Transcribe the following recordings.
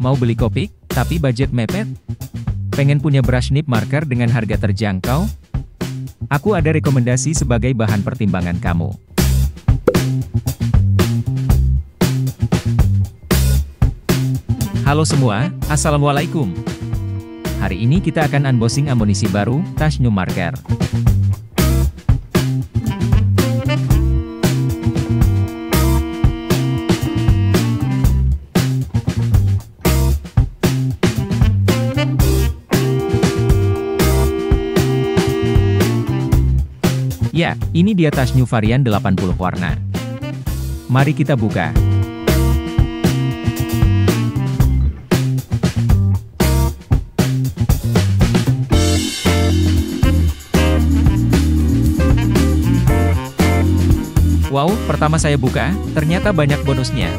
Mau beli kopik, tapi budget mepet? Pengen punya brush nib marker dengan harga terjangkau? Aku ada rekomendasi sebagai bahan pertimbangan kamu. Halo semua, Assalamualaikum. Hari ini kita akan unboxing amunisi baru, New Marker. Ya, ini dia tas new varian 80 warna. Mari kita buka. Wow, pertama saya buka, ternyata banyak bonusnya.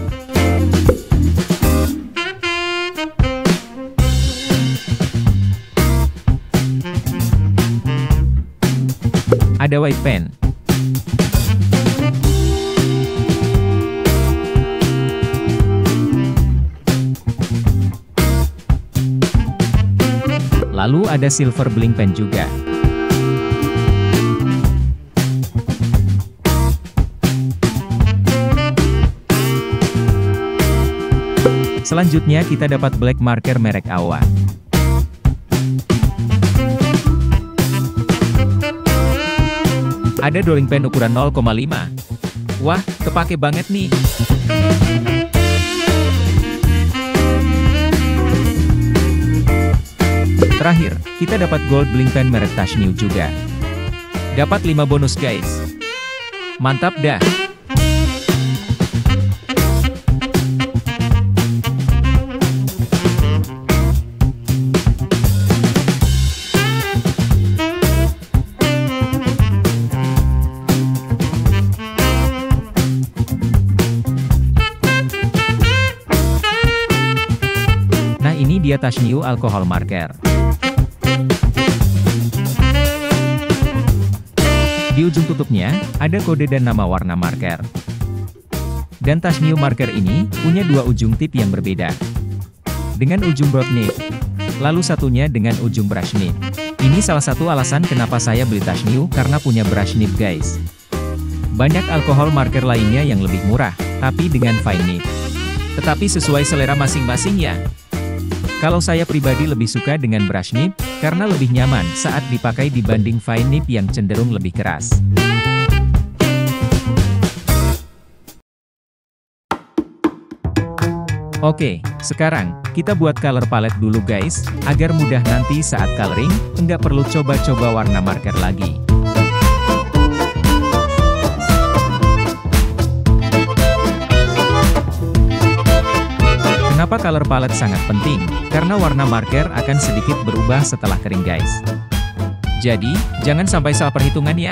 Ada white pen. Lalu ada silver bling pen juga. Selanjutnya kita dapat black marker merek Awa. Ada drawing pen ukuran 0,5. Wah, kepake banget nih. Terakhir, kita dapat gold bling pen merek Touch New juga. Dapat 5 bonus guys. Mantap dah. Ini dia new alcohol marker. Di ujung tutupnya, ada kode dan nama warna marker. Dan tas new marker ini, punya dua ujung tip yang berbeda. Dengan ujung broad nib, lalu satunya dengan ujung brush nib. Ini salah satu alasan kenapa saya beli tas new karena punya brush nib guys. Banyak alkohol marker lainnya yang lebih murah, tapi dengan fine nib. Tetapi sesuai selera masing-masing ya. Kalau saya pribadi lebih suka dengan brush nib, karena lebih nyaman saat dipakai dibanding fine nib yang cenderung lebih keras. Oke, sekarang, kita buat color palette dulu guys, agar mudah nanti saat coloring, enggak perlu coba-coba warna marker lagi. Kenapa color palette sangat penting? Karena warna marker akan sedikit berubah setelah kering guys. Jadi, jangan sampai salah perhitungan ya.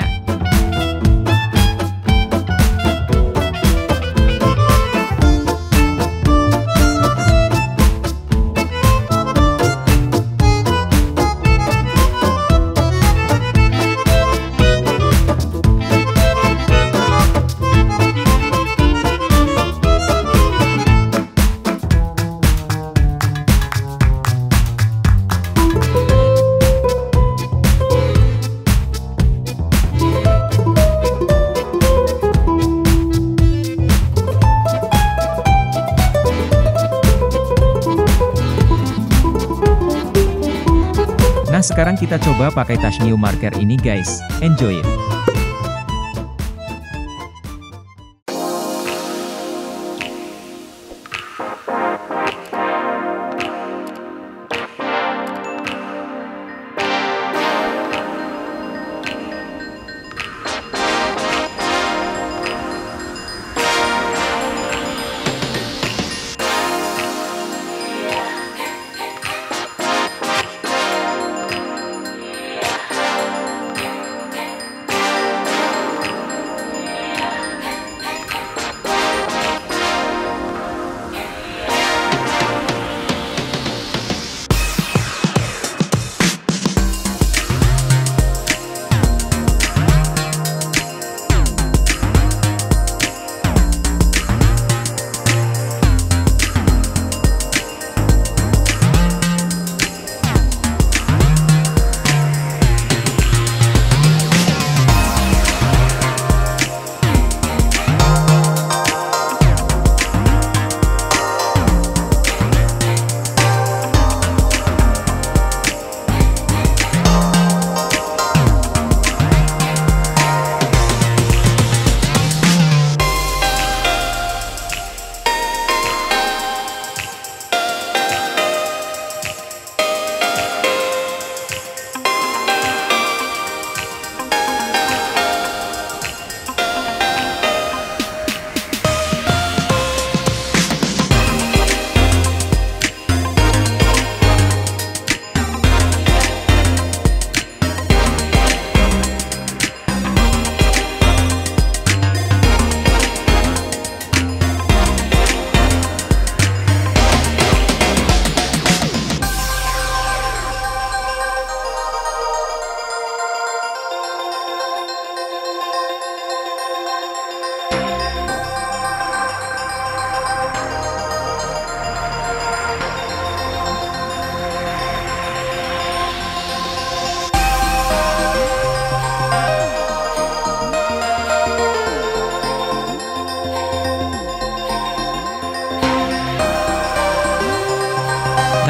Sekarang kita coba pakai touch new marker ini guys, enjoy it!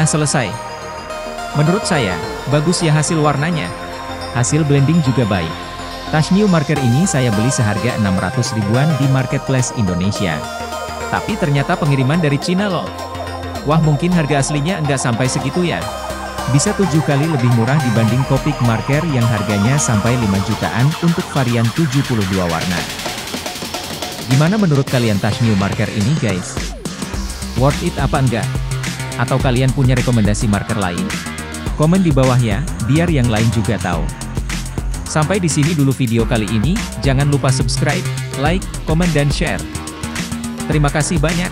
Nah selesai. Menurut saya, bagus ya hasil warnanya. Hasil blending juga baik. Tas new marker ini saya beli seharga 600 ribuan di marketplace Indonesia. Tapi ternyata pengiriman dari Cina loh. Wah mungkin harga aslinya enggak sampai segitu ya. Bisa tujuh kali lebih murah dibanding Copic marker yang harganya sampai 5 jutaan untuk varian 72 warna. Gimana menurut kalian tas new marker ini guys? Worth it apa enggak? Atau kalian punya rekomendasi marker lain? Komen di bawah ya, biar yang lain juga tahu. Sampai di sini dulu video kali ini, jangan lupa subscribe, like, komen dan share. Terima kasih banyak.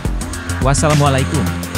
Wassalamualaikum.